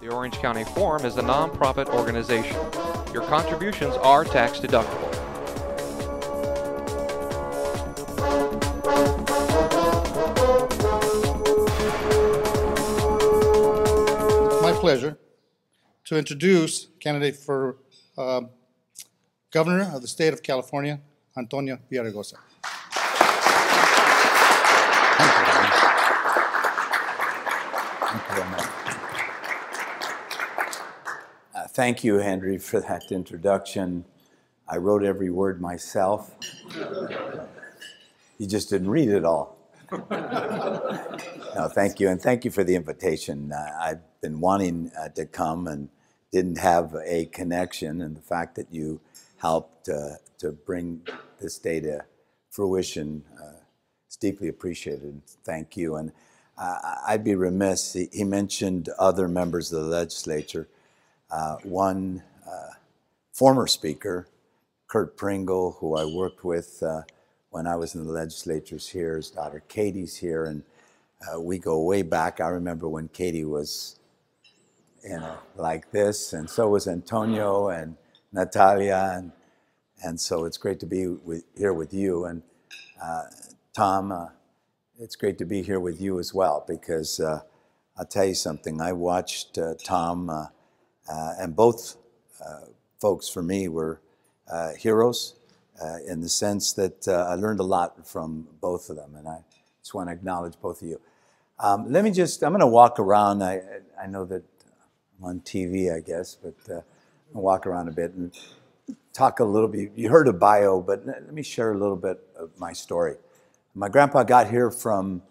The Orange County Forum is a nonprofit organization. Your contributions are tax deductible. It's my pleasure to introduce candidate for uh, Governor of the State of California, Antonio Villaraigosa. Thank you, Henry. Thank you very much. Uh, Thank you, Henry, for that introduction. I wrote every word myself. You just didn't read it all. No, thank you, and thank you for the invitation. Uh, I've been wanting uh, to come and didn't have a connection, and the fact that you helped uh, to bring this day to fruition uh, is deeply appreciated. Thank you. And uh, I'd be remiss, he, he mentioned other members of the legislature. Uh, one uh, former speaker, Curt Pringle, who I worked with uh, when I was in the legislatures here. His daughter Katie's here, and uh, we go way back. I remember when Katie was, you know, like this, and so was Antonio and Natalia, and and so it's great to be with, here with you. And uh, Tom, uh, it's great to be here with you as well because uh, I'll tell you something. I watched Tom, and both uh, folks for me were uh, heroes uh, in the sense that uh, I learned a lot from both of them, and I just want to acknowledge both of you. Um, let me just, I'm going to walk around. I, I know that I'm on TV, I guess, but uh, I'll walk around a bit and talk a little bit. You heard a bio, but let me share a little bit of my story. My grandpa got here from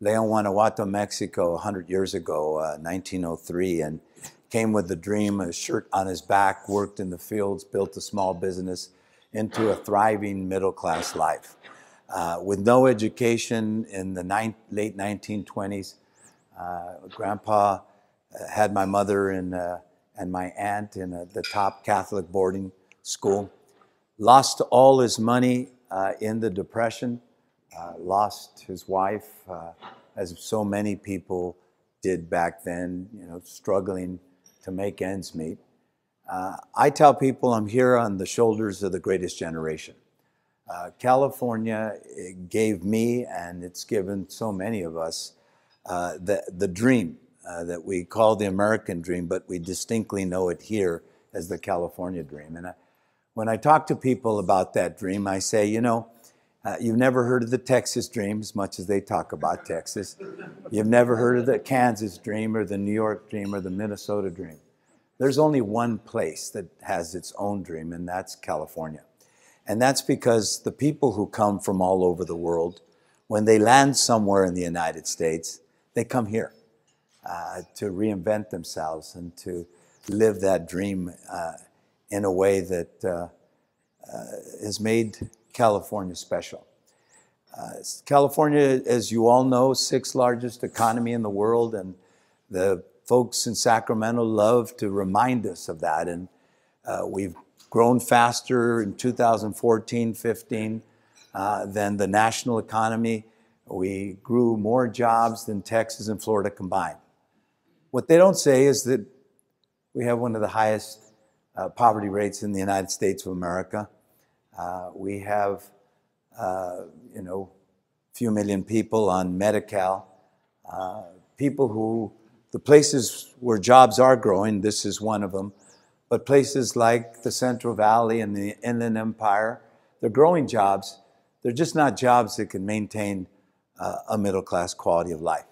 Leon, Guanajuato, Mexico, 100 years ago, uh, 1903, and came with a dream, a shirt on his back, worked in the fields, built a small business into a thriving middle class life. Uh, with no education in the late 1920s, uh, Grandpa uh, had my mother in, uh, and my aunt in uh, the top Catholic boarding school. Lost all his money uh, in the Depression, lost his wife, as so many people did back then, you know, struggling to make ends meet. Uh, I tell people I'm here on the shoulders of the greatest generation. Uh, California gave me, and it's given so many of us, uh, the, the dream uh, that we call the American dream, but we distinctly know it here as the California dream. And I, when I talk to people about that dream, I say, you know, uh, you've never heard of the Texas dream as much as they talk about Texas. You've never heard of the Kansas dream or the New York dream or the Minnesota dream. There's only one place that has its own dream, and that's California. And that's because the people who come from all over the world, when they land somewhere in the United States, they come here uh, to reinvent themselves and to live that dream uh, in a way that uh, uh has made California special. Uh, California, as you all know, sixth largest economy in the world, and the folks in Sacramento love to remind us of that. And uh, we've grown faster in 2014 15 uh, than the national economy. We grew more jobs than Texas and Florida combined. What they don't say is that we have one of the highest uh, poverty rates in the United States of America. Uh, we have, uh, you know, a few million people on Medi-Cal, uh, people who, the places where jobs are growing, this is one of them, but places like the Central Valley and the Inland Empire, they're growing jobs. They're just not jobs that can maintain uh, a middle class quality of life.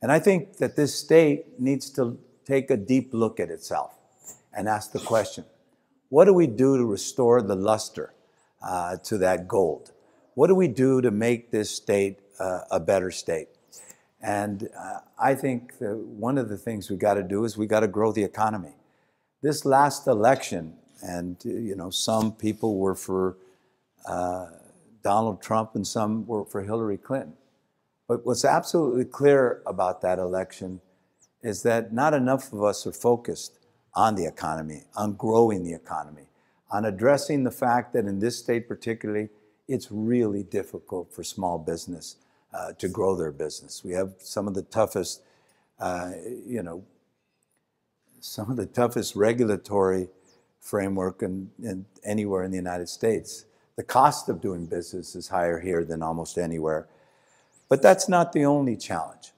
And I think that this state needs to take a deep look at itself and ask the question what do we do to restore the luster uh, to that gold? What do we do to make this state uh, a better state? And uh, I think one of the things we got to do is we got to grow the economy. This last election, and you know, some people were for uh, Donald Trump and some were for Hillary Clinton. But what's absolutely clear about that election is that not enough of us are focused on the economy, on growing the economy, on addressing the fact that in this state particularly, it's really difficult for small business uh, to grow their business. We have some of the toughest, uh, you know, some of the toughest regulatory framework in, in anywhere in the United States. The cost of doing business is higher here than almost anywhere. But that's not the only challenge.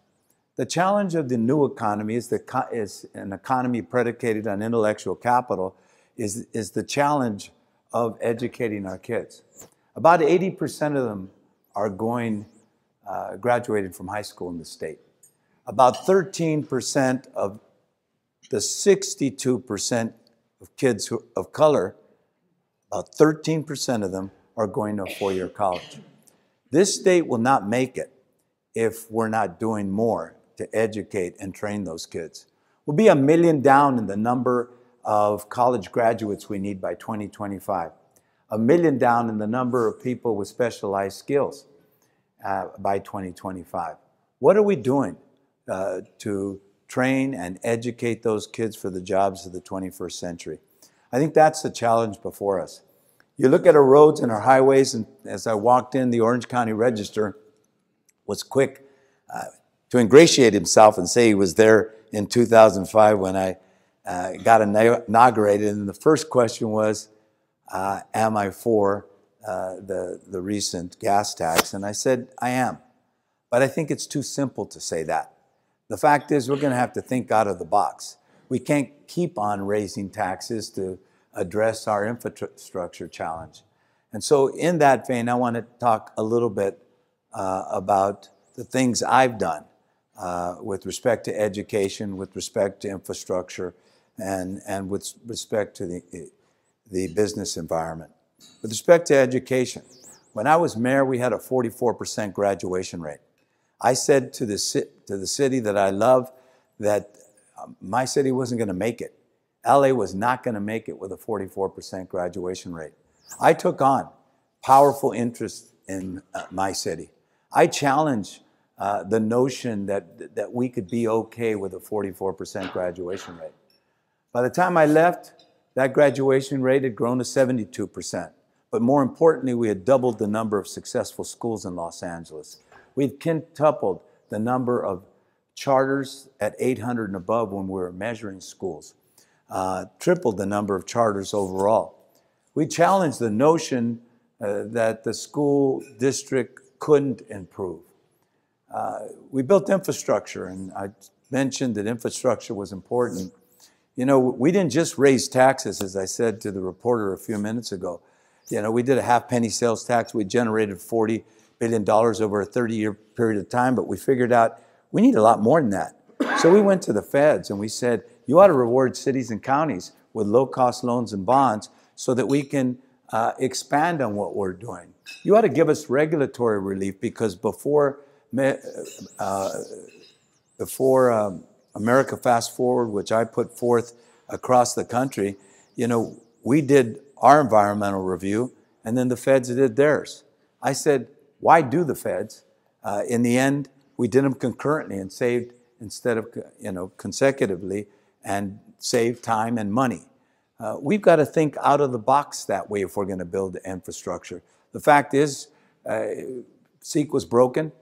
The challenge of the new economy is, the, is an economy predicated on intellectual capital, is, is the challenge of educating our kids. About 80% of them are going, uh, graduated from high school in the state. About 13% of the 62% of kids who, of color, about 13% of them are going to a four year college. This state will not make it if we're not doing more to educate and train those kids. We'll be a million down in the number of college graduates we need by 2025, a million down in the number of people with specialized skills uh, by 2025. What are we doing uh, to train and educate those kids for the jobs of the 21st century? I think that's the challenge before us. You look at our roads and our highways, and as I walked in, the Orange County Register was quick uh, to ingratiate himself and say he was there in 2005 when I uh, got inaugurated. And the first question was, uh, Am I for uh, the, the recent gas tax? And I said, I am. But I think it's too simple to say that. The fact is, we're going to have to think out of the box. We can't keep on raising taxes to address our infrastructure challenge. And so, in that vein, I want to talk a little bit uh, about the things I've done uh, with respect to education, with respect to infrastructure, and, and with respect to the, the business environment. With respect to education, when I was mayor, we had a 44% graduation rate. I said to the, to the city that I love that um, my city wasn't going to make it. LA was not going to make it with a 44% graduation rate. I took on powerful interest in uh, my city. I challenged uh, the notion that, that we could be okay with a 44% graduation rate. By the time I left, that graduation rate had grown to 72%. But more importantly, we had doubled the number of successful schools in Los Angeles. We'd quintupled the number of charters at 800 and above when we were measuring schools, uh, tripled the number of charters overall. We challenged the notion uh, that the school district couldn't improve. We built infrastructure, and I mentioned that infrastructure was important. You know, we didn't just raise taxes, as I said to the reporter a few minutes ago. You know, we did a half penny sales tax. We generated $40 billion over a 30 year period of time, but we figured out we need a lot more than that. So we went to the feds and we said, you ought to reward cities and counties with low cost loans and bonds so that we can uh, expand on what we're doing. You ought to give us regulatory relief because before uh, before um, America Fast Forward, which I put forth across the country, you know, we did our environmental review and then the feds did theirs. I said, why do the feds? Uh, in the end, we did them concurrently and saved instead of, you know, consecutively and saved time and money. Uh, we've got to think out of the box that way if we're going to build the infrastructure. The fact is, uh, CEQA was broken.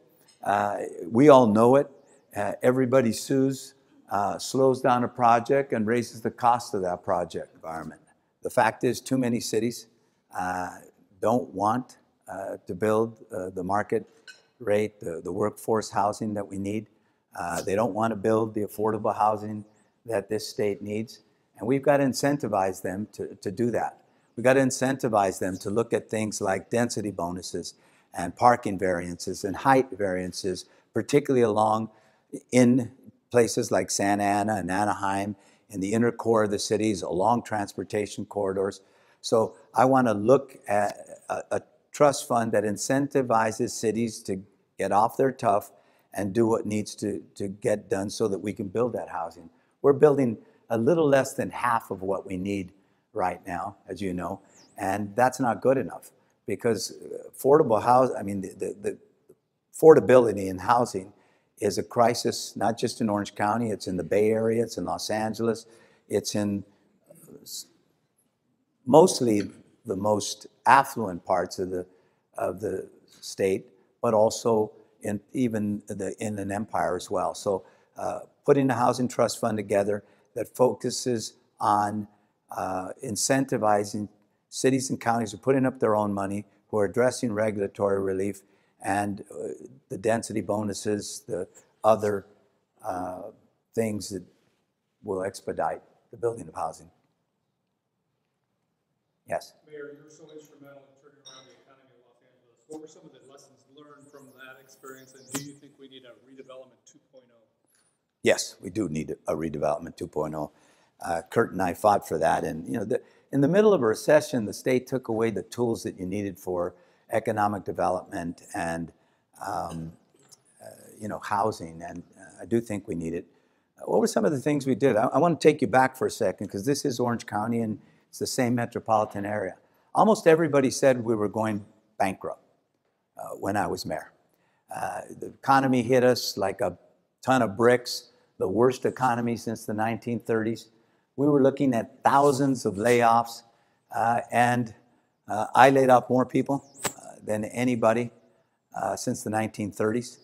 Uh, we all know it. Uh, everybody sues, uh, slows down a project, and raises the cost of that project environment. The fact is, too many cities uh, don't want uh, to build the market rate, the, the, workforce housing that we need. they don't want to build the affordable housing that this state needs. And we've got to incentivize them to, to do that. We've got to incentivize them to look at things like density bonuses and parking variances and height variances, particularly along in places like Santa Ana and Anaheim, in the inner core of the cities, along transportation corridors. So I want to look at a, a trust fund that incentivizes cities to get off their tough and do what needs to, to get done so that we can build that housing. We're building a little less than half of what we need right now, as you know, and that's not good enough because affordable housing, I mean, the, the, the affordability in housing is a crisis, not just in Orange County, it's in the Bay Area, it's in Los Angeles, it's in mostly the most affluent parts of the, of the state, but also in even the Inland Empire as well. So uh, putting a Housing Trust Fund together that focuses on uh, incentivizing cities and counties are putting up their own money, who are addressing regulatory relief and uh, the density bonuses, the other uh, things that will expedite the building of housing. Yes. Mayor, you were so instrumental in turning around the economy of Los Angeles. What were some of the lessons learned from that experience, and do you think we need a redevelopment 2.0? Yes, we do need a redevelopment 2.0. Uh, Curt and I fought for that, and you know, the, in the middle of a recession, the state took away the tools that you needed for economic development and um, uh, you know housing, and uh, I do think we need it. What were some of the things we did? I, I want to take you back for a second because this is Orange County and it's the same metropolitan area. Almost everybody said we were going bankrupt uh, when I was mayor. Uh, the economy hit us like a ton of bricks, the worst economy since the 1930s. We were looking at thousands of layoffs, uh, and uh, I laid off more people uh, than anybody uh, since the 1930s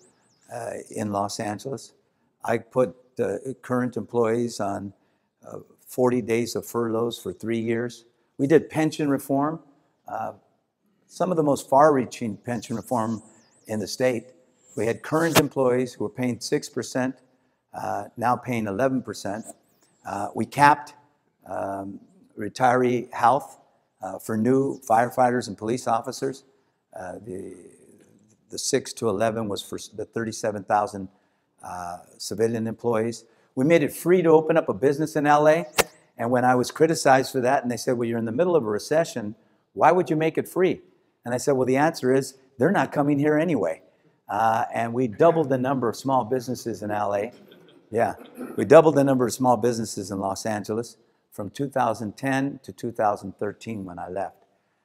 in Los Angeles. I put current employees on 40 days of furloughs for three years. We did pension reform, uh, some of the most far reaching pension reform in the state. We had current employees who were paying 6%, uh, now paying 11%. Uh, we capped um, retiree health uh, for new firefighters and police officers. Uh, the, the 6 to 11 was for the 37,000 uh, civilian employees. We made it free to open up a business in LA. And when I was criticized for that, and they said, Well, you're in the middle of a recession, why would you make it free? And I said, Well, the answer is they're not coming here anyway. Uh, and we doubled the number of small businesses in LA. Yeah, we doubled the number of small businesses in Los Angeles from 2010 to 2013 when I left.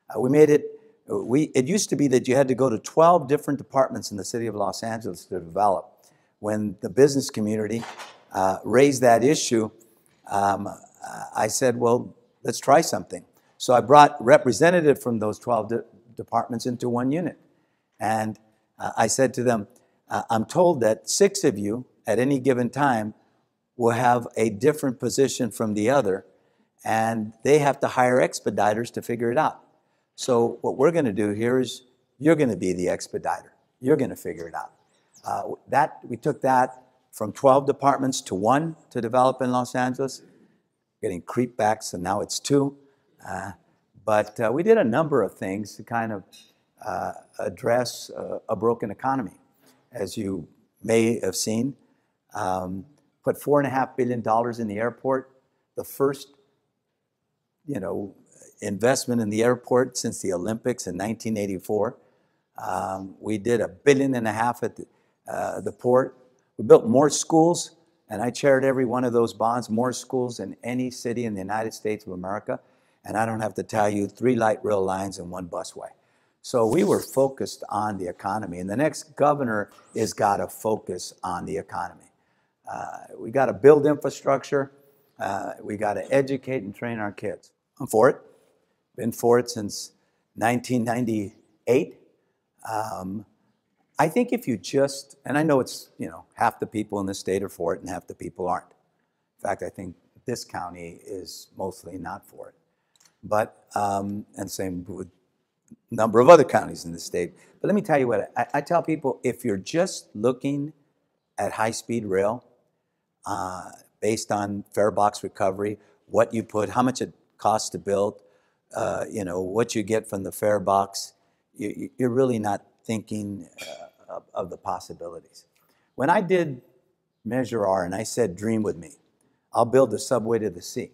Uh, we made it, we, it used to be that you had to go to 12 different departments in the city of Los Angeles to develop. When the business community uh, raised that issue, um, I said, well, let's try something. So I brought representative from those 12 de- departments into one unit. And uh, I said to them, uh, I'm told that six of you at any given time will have a different position from the other, and they have to hire expediters to figure it out. So what we're going to do here is you're going to be the expediter. You're going to figure it out. Uh, that we took that from 12 departments to one to develop in Los Angeles, getting creepbacks, and now it's two. Uh, but uh, we did a number of things to kind of uh, address a broken economy, as you may have seen. Um, put four and a half billion dollars in the airport, the first, you know, investment in the airport since the Olympics in 1984. Um, we did a billion and a half at the, uh, the port. We built more schools, and I chaired every one of those bonds, more schools than any city in the United States of America. And I don't have to tell you, three light rail lines and one busway. So we were focused on the economy, and the next governor has got to focus on the economy. Uh, we got to build infrastructure. Uh, we got to educate and train our kids. I'm for it. Been for it since 1998. Um, I think if you just, and I know it's, you know, half the people in the state are for it and half the people aren't. In fact, I think this county is mostly not for it. But, um, and same with a number of other counties in the state. But let me tell you what, I, I tell people if you're just looking at high speed rail uh, based on fare box recovery, what you put, how much it costs to build, uh, you know, what you get from the fare box, you, are really not thinking uh, of, of, the possibilities. When I did Measure R and I said, dream with me, I'll build a subway to the sea,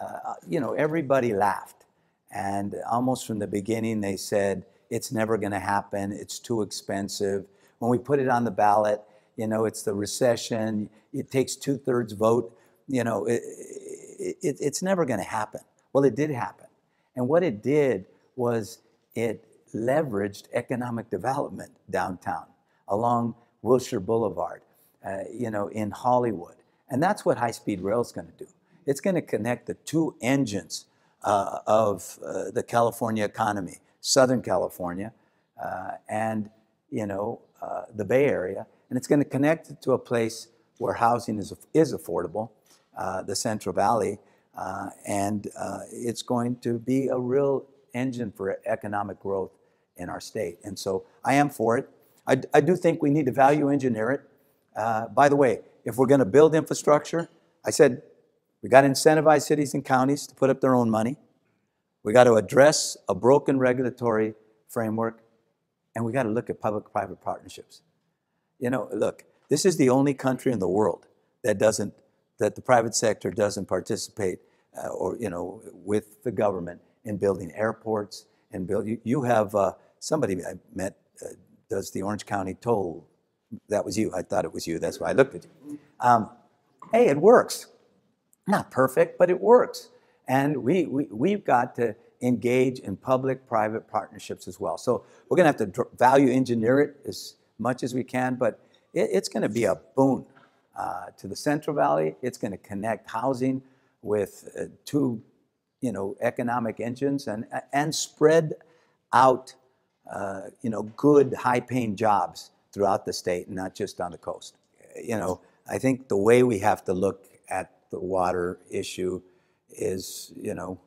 uh, you know, everybody laughed. And almost from the beginning, they said, it's never going to happen, it's too expensive. When we put it on the ballot, you know, it's the recession, it takes two thirds vote, you know, it, it, it's never going to happen. Well, it did happen. And what it did was it leveraged economic development downtown along Wilshire Boulevard, uh, you know, in Hollywood. And that's what high speed rail is going to do. It's going to connect the two engines uh, of uh, the California economy, Southern California uh, and, you know, uh, the Bay Area. And it's going to connect to a place where housing is, is affordable uh, the Central Valley, uh, and uh, it's going to be a real engine for economic growth in our state. And so I am for it. I, I do think we need to value engineer it. Uh, by the way, if we're going to build infrastructure, I said we got to incentivize cities and counties to put up their own money. We got to address a broken regulatory framework, and we got to look at public-private partnerships. You know, look, this is the only country in the world that doesn't, that the private sector doesn't participate, uh, or you know, with the government in building airports and build. You, you have uh, somebody I met uh, does the Orange County toll. That was you. I thought it was you. That's why I looked at you. Um, hey, it works. Not perfect, but it works. And we, we, we've got to engage in public private partnerships as well. So we're going to have to value engineer it as much as we can, but it, it's going to be a boon uh, to the Central Valley. It's going to connect housing with uh, two you know, economic engines and, and spread out uh, you know, good high paying jobs throughout the state and not just on the coast. You know, I think the way we have to look at the water issue is, you know,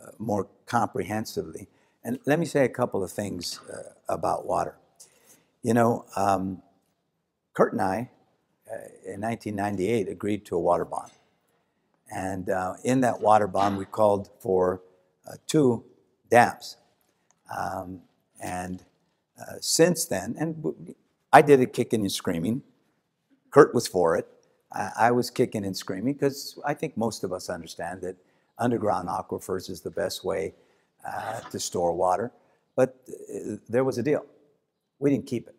uh, more comprehensively. And let me say a couple of things uh, about water. You know, um, Curt and I, uh, in 1998, agreed to a water bond. And uh, in that water bond, we called for uh, two dams. Um, and uh, since then, and I did it kicking and screaming. Curt was for it. I, I was kicking and screaming because I think most of us understand that underground aquifers is the best way uh, to store water. But uh, there was a deal. We didn't keep it.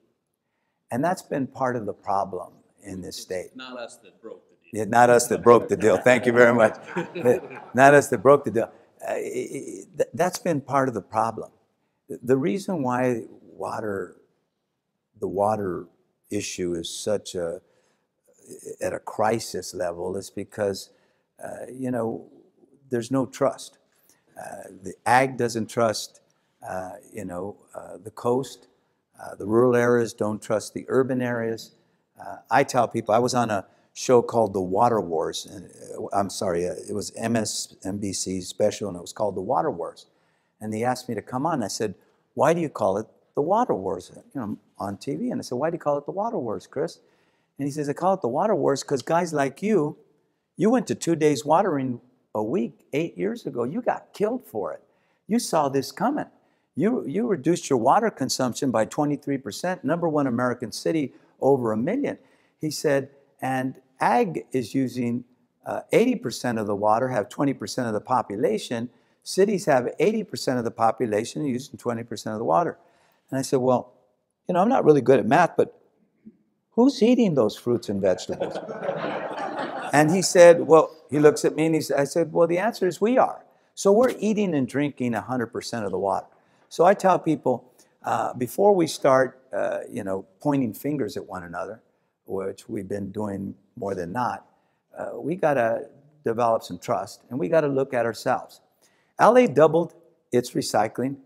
And that's been part of the problem in this state. Not us that broke the yeah, not us that broke the deal. Thank you very much. not us that broke the deal. Uh, that's been part of the problem. The reason why water, the water issue is such a, at a crisis level is because, uh, you know, there's no trust. Uh, the ag doesn't trust, uh, you know, uh, the coast. Uh, the rural areas don't trust the urban areas. Uh, I tell people, I was on a show called The Water Wars. And, uh, I'm sorry, uh, it was MSNBC special, and it was called The Water Wars and they asked me to come on. I said, why do you call it the Water Wars? You know, on TV. And I said, why do you call it the Water Wars, Chris? And he says, I call it the Water Wars because guys like you, you went to two days watering a week eight years ago. You got killed for it. You saw this coming. You, you reduced your water consumption by 23%, number one American city, over a million. He said, and ag is using uh, 80% of the water, have 20% of the population, Cities have 80% of the population using 20% of the water. And I said, well, you know, I'm not really good at math, but who's eating those fruits and vegetables? and he said, well, he looks at me and he I said, well, the answer is we are. So we're eating and drinking 100% of the water. So I tell people, uh, before we start, uh, you know, pointing fingers at one another, which we've been doing more than not, uh, we got to develop some trust and we got to look at ourselves. LA doubled its recycling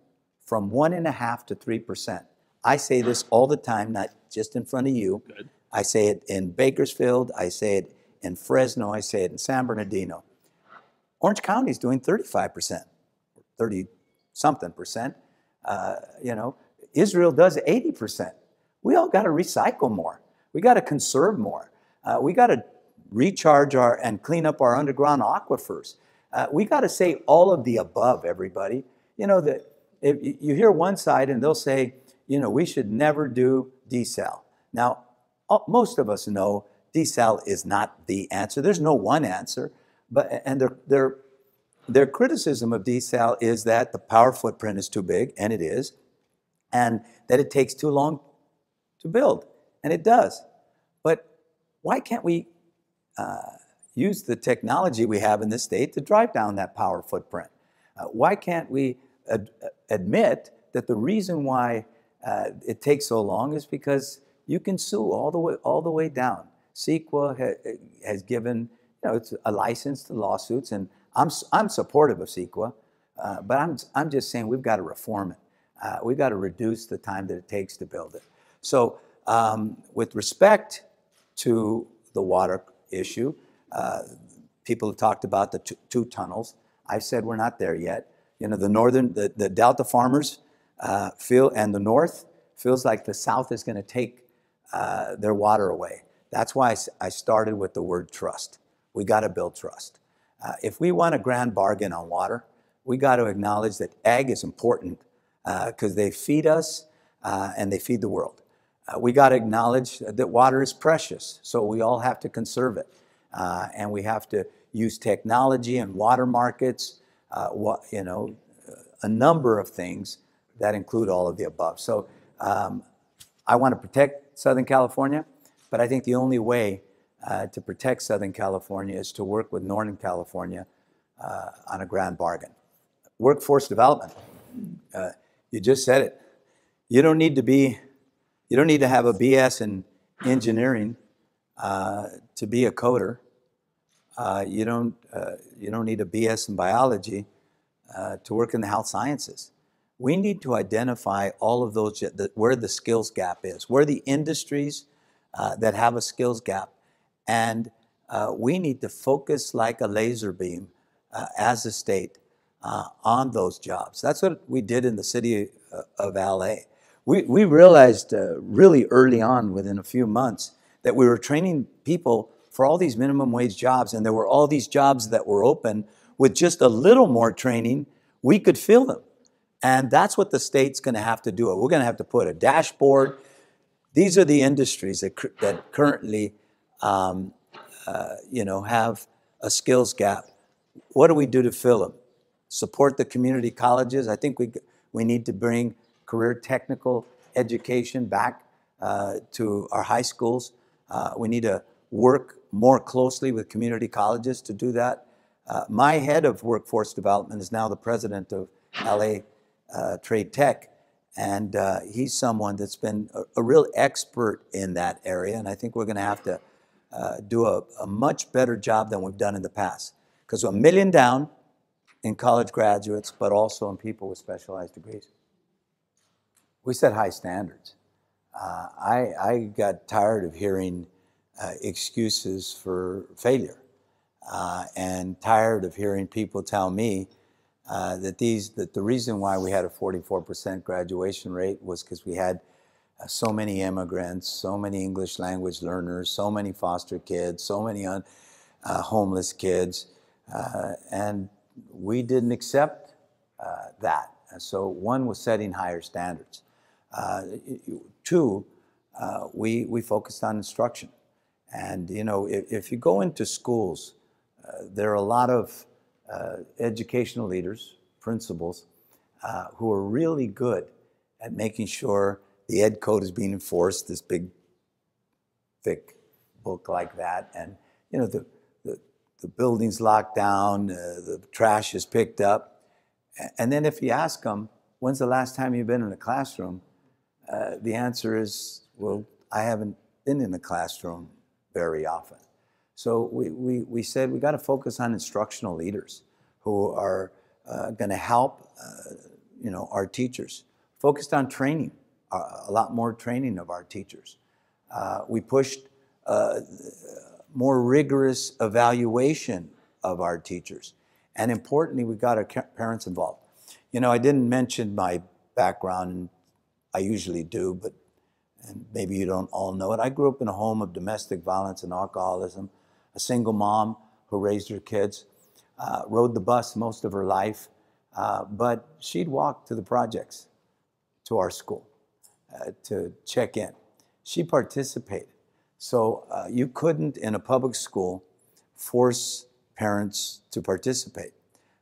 from one and a half to three percent. I say this all the time, not just in front of you. Good. I say it in Bakersfield, I say it in Fresno, I say it in San Bernardino. Orange County is doing 35%, 30 something percent. Uh, you know, Israel does 80%. We all got to recycle more. We got to conserve more. Uh, we got to recharge our and clean up our underground aquifers. Uh, we got to say all of the above, everybody. You know, that if you hear one side and they'll say, you know, we should never do desal. Now, most of us know desal is not the answer. There's no one answer, but and their their their criticism of desal is that the power footprint is too big, and it is, and that it takes too long to build, and it does. But why can't we uh, use the technology we have in this state to drive down that power footprint. Uh, why can't we ad- admit that the reason why uh, it takes so long is because you can sue all the way all the way down. CEQA ha- has given you know it's a license to lawsuits, and I'm I'm supportive of CEQA, uh, but I'm I'm just saying we've got to reform it. Uh, we've got to reduce the time that it takes to build it. So, um, with respect to the water issue, uh, people have talked about the two, two tunnels. I've said we're not there yet. You know, the northern, the, the Delta farmers uh, feel, and the north feels like the south is going to take uh, their water away. That's why I started with the word trust. We got to build trust. Uh, if we want a grand bargain on water, we got to acknowledge that ag is important because they feed us uh, and they feed the world. Uh, we got to acknowledge that water is precious, so we all have to conserve it. Uh, and we have to use technology and water markets, uh, wa- you know, a number of things that include all of the above. So um, I want to protect Southern California, but I think the only way uh, to protect Southern California is to work with Northern California uh, on a grand bargain. Workforce development. Uh, you just said it. You don't need to be, you don't need to have a BS in engineering uh, to be a coder. Uh, you don't, you don't need a BS in biology to work in the health sciences. We need to identify all of those, the, where the skills gap is, where the industries that have a skills gap. And uh, we need to focus like a laser beam uh, as a state uh, on those jobs. That's what we did in the city uh, of LA. We, we realized uh, really early on, within a few months, that we were training people for all these minimum wage jobs, and there were all these jobs that were open. With just a little more training, we could fill them. And that's what the state's going to have to do. We're going to have to put a dashboard. These are the industries that, that currently, um, uh, you know, have a skills gap. What do we do to fill them? Support the community colleges. I think we we need to bring career technical education back uh, to our high schools. Uh, we need to work more closely with community colleges to do that. Uh, my head of workforce development is now the president of LA uh, Trade Tech, and uh, he's someone that's been a, a real expert in that area. And I think we're going to have to uh, do a, a much better job than we've done in the past. Because a million down in college graduates, but also in people with specialized degrees. We set high standards. Uh, I, I got tired of hearing uh, excuses for failure uh, and tired of hearing people tell me uh, that these that the reason why we had a 44% graduation rate was because we had so many immigrants, so many English language learners, so many foster kids, so many un, uh, homeless kids, uh, and we didn't accept uh, that. So one was setting higher standards. Uh, two, uh, we we focused on instruction, and you know if, if you go into schools, uh, there are a lot of educational leaders, principals, who are really good at making sure the ed code is being enforced. This big, thick book like that, and you know the the, the building's locked down, uh, the trash is picked up, and then if you ask them, "When's the last time you've been in a classroom?" Uh, the answer is, "Well, I haven't been in a classroom very often." So we, we, we said we got to focus on instructional leaders who are uh, going to help, uh, you know, our teachers. Focused on training, a lot more training of our teachers. Uh, we pushed uh, more rigorous evaluation of our teachers. And importantly, we got our parents involved. You know, I didn't mention my background, and I usually do, but and maybe you don't all know it. I grew up in a home of domestic violence and alcoholism, a single mom who raised her kids, uh, rode the bus most of her life, uh, but she'd walk to the projects, to our school, uh, to check in. She participated. So uh, you couldn't, in a public school, force parents to participate.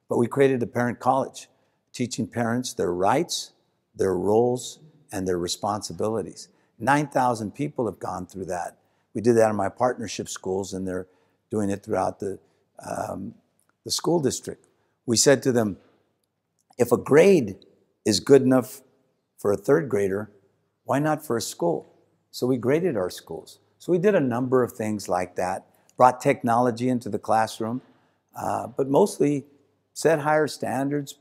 But we created a parent college, teaching parents their rights, their roles, and their responsibilities. 9,000 people have gone through that. We did that in my partnership schools, and they're doing it throughout the, um, the school district. We said to them, if a grade is good enough for a third grader, why not for a school? So we graded our schools. So we did a number of things like that, brought technology into the classroom, uh, but mostly set higher standards,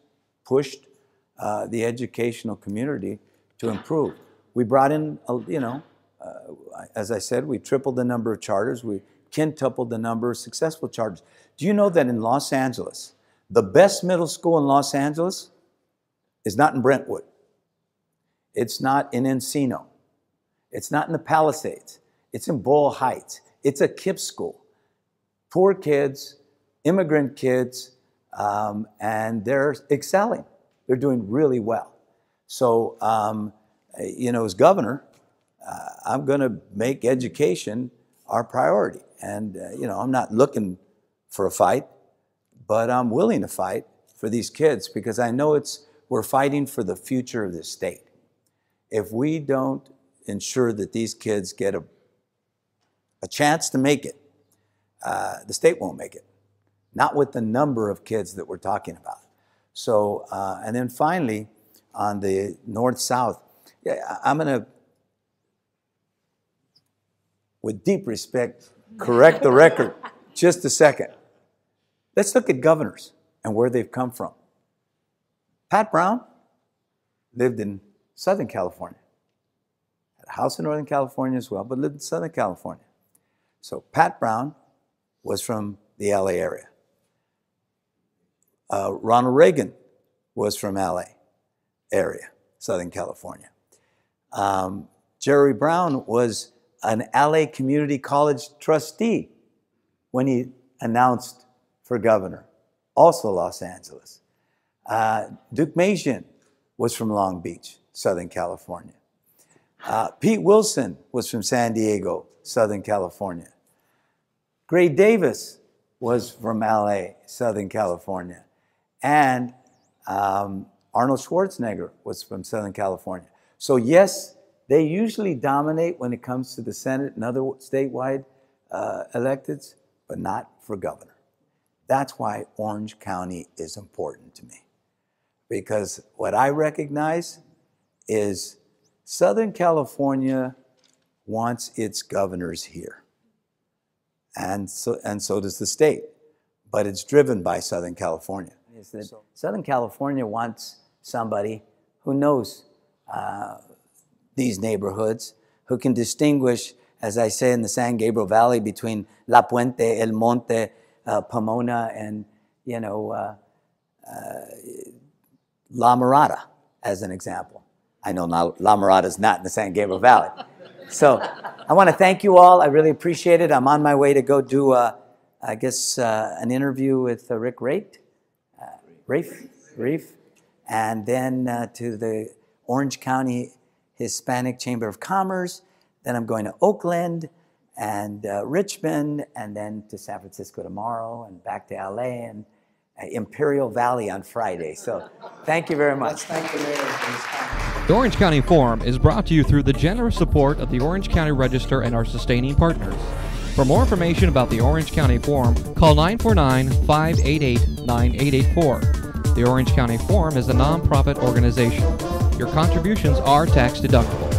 pushed uh, the educational community to improve. We brought in, uh, you know, uh, as I said, we tripled the number of charters. We quintupled the number of successful charters. Do you know that in Los Angeles, the best middle school in Los Angeles is not in Brentwood? It's not in Encino. It's not in the Palisades. It's in Boyle Heights. It's a KIPP school. Poor kids, immigrant kids, um, and they're excelling. They're doing really well. So, um, you know, as governor, uh, I'm going to make education our priority. And, uh, you know, I'm not looking for a fight, but I'm willing to fight for these kids because I know it's, we're fighting for the future of this state. If we don't ensure that these kids get a, a chance to make it, uh, the state won't make it. Not with the number of kids that we're talking about. So, uh, and then finally, on the north south, yeah, I'm going to, with deep respect, correct the record just a second. Let's look at governors and where they've come from. Pat Brown lived in Southern California, had a house in Northern California as well, but lived in Southern California. So Pat Brown was from the LA area. Uh, Ronald Reagan was from LA area, Southern California. Um, Jerry Brown was an LA Community College trustee when he announced for governor, also Los Angeles. Uh, Deukmejian was from Long Beach, Southern California. Uh, Pete Wilson was from San Diego, Southern California. Gray Davis was from LA, Southern California. And um, Arnold Schwarzenegger was from Southern California. So, yes, they usually dominate when it comes to the Senate and other statewide uh, electeds, but not for governor. That's why Orange County is important to me. Because what I recognize is Southern California wants its governors here. And so, and so does the state. But it's driven by Southern California. That Southern California wants somebody who knows uh, these neighborhoods, who can distinguish, as I say in the San Gabriel Valley, between La Puente, El Monte, uh, Pomona, and you know uh, uh La Mirada, as an example. I know La Mirada is not in the San Gabriel Valley. So I want to thank you all. I really appreciate it. I'm on my way to go do, uh, I guess, uh, an interview with Rick Rate. Rafe, Rafe, and then uh, to the Orange County Hispanic Chamber of Commerce. Then I'm going to Oakland and uh, Richmond, and then to San Francisco tomorrow, and back to LA and uh, Imperial Valley on Friday. So, thank you very much. Thank you, Mayor. The Orange County Forum is brought to you through the generous support of the Orange County Register and our sustaining partners. For more information about the Orange County Forum, call 949 588 9884. The Orange County Forum is a nonprofit organization. Your contributions are tax deductible.